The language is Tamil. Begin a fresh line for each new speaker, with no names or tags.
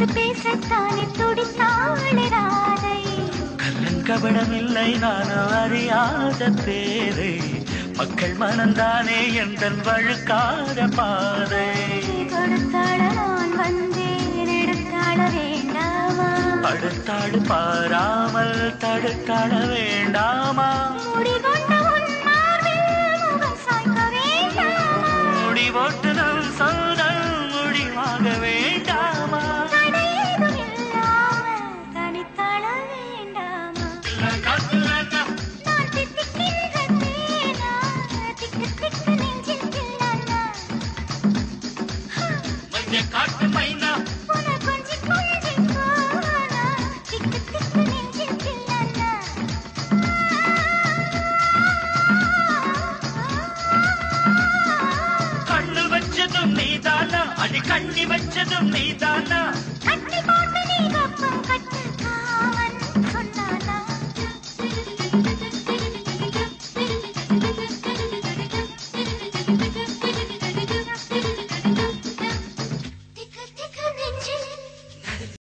தானே துடித்தாளே ராதை
கள்ளங்கபடமில்லை நான் அறியாத பேரை. மக்கள் மனந்தானே எந்தன் வழுக்காத பாதை.
கொடுத்தாள நான் வந்தேன் எடுத்தாள வேண்டாமா?
அடுத்தாடு பாராமல் தடுத்தாட வேண்டாமா? முடிவோட்டு நம் சொந்தம் முடிவாக
கில்லானா.
கண்ணு வச்சதும் நீதானா அடி கண்ணி வச்சதும்